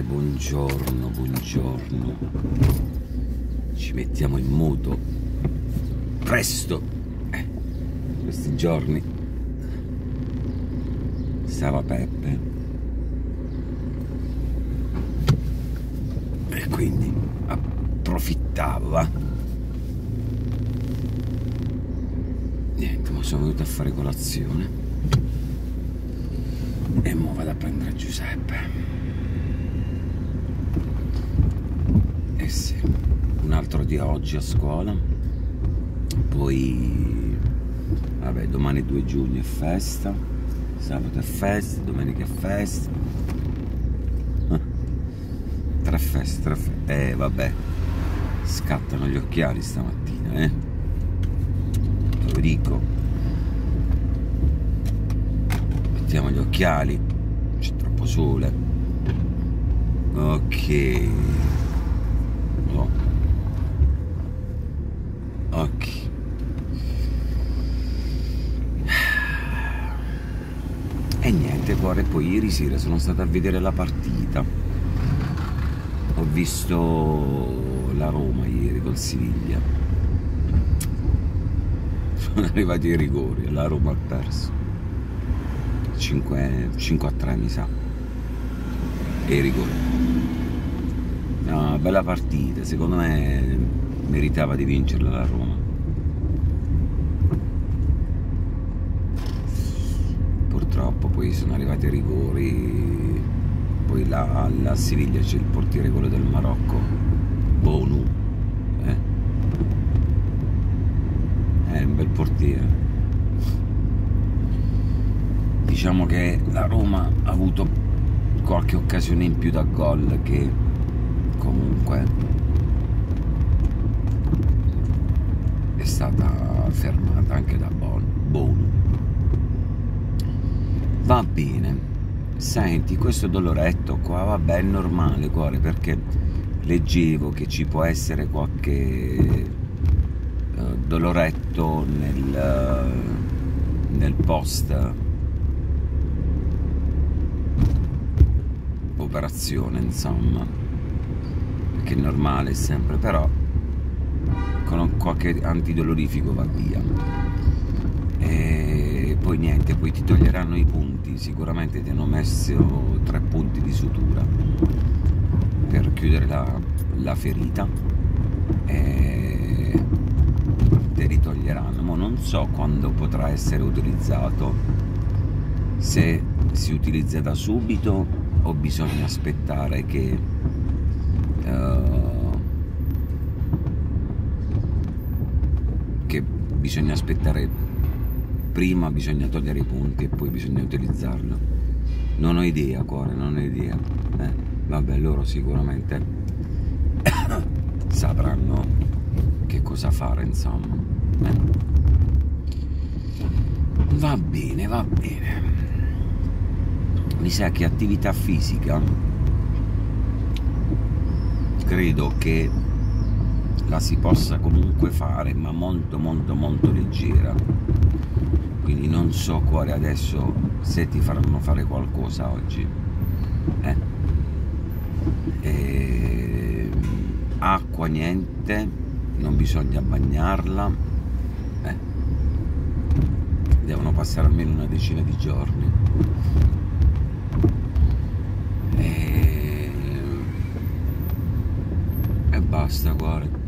cuore, buongiorno, buongiorno. Ci mettiamo in moto presto. Eh, questi giorni stava Peppe. E quindi approfittavo, va? Niente, ma sono venuto a fare colazione. E mo vado a prendere Giuseppe. Eh sì, un altro dia oggi a scuola. Poi, vabbè, domani 2 giugno è festa. Sabato è festa, domenica è festa. Tre feste, tre feste. Eh, vabbè, scattano gli occhiali stamattina, eh. Te lo dico. mettiamo gli occhiali c'è troppo sole ok oh. ok e niente cuore poi ieri sera sono stato a vedere la partita. Ho visto la Roma ieri col Siviglia. Sono arrivati i rigori la Roma ha perso. 5, 5 a 3 mi sa. E rigore no, bella partita secondo me meritava di vincerla la Roma purtroppo poi sono arrivati i rigori poi là alla Siviglia c'è il portiere quello del Marocco Bonu eh? è un bel portiere diciamo che la Roma ha avuto qualche occasione in più da gol che comunque è stata fermata anche da Bono. Va bene, senti, questo doloretto qua, vabbè, è normale, cuore, perché leggevo che ci può essere qualche uh, doloretto nel, uh, nel post. Operazione insomma. Che è normale sempre però con qualche antidolorifico va via. E poi niente poi ti toglieranno i punti. Sicuramente ti hanno messo tre punti di sutura per chiudere la, la ferita e te li toglieranno. Ma non so quando potrà essere utilizzato. Se si utilizza da subito o bisogna aspettare che uh, che bisogna aspettare prima bisogna togliere i punti e poi bisogna utilizzarlo. Non ho idea cuore non ho idea. Eh, vabbè loro sicuramente sapranno che cosa fare insomma. Eh. va bene va bene. Mi sa che attività fisica credo che la si possa comunque fare ma molto molto molto leggera quindi non so cuore adesso se ti faranno fare qualcosa oggi eh. E... acqua niente non bisogna bagnarla eh. devono passare almeno una decina di giorni basta guarda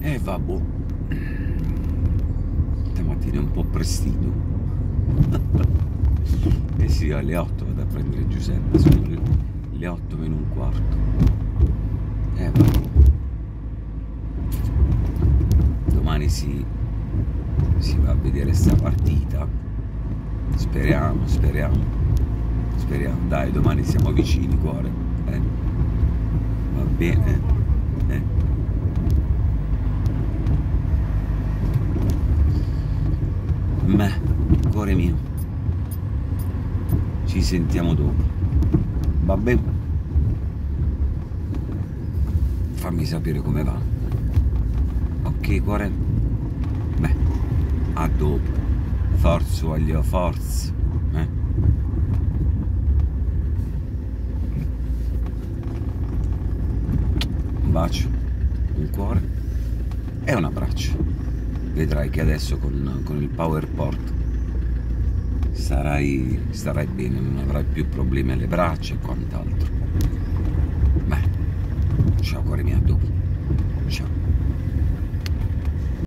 e vabbè stamattina è un po' prestino e eh sì alle 8 vado a prendere Giuseppe sono le, le 8 meno un quarto. E eh, vabbè domani si, si va a vedere sta partita. Speriamo speriamo speriamo. Dai domani siamo vicini cuore eh? va bene ci sentiamo dopo. Va bene? Fammi sapere come va. Ok cuore beh a dopo. Forzo agli forzi eh? un bacio un cuore e un abbraccio. Vedrai che adesso con, con il powerport sarai, starai bene, non avrai più problemi alle braccia e quant'altro. Beh, ciao cuore mio, a dopo. Ciao.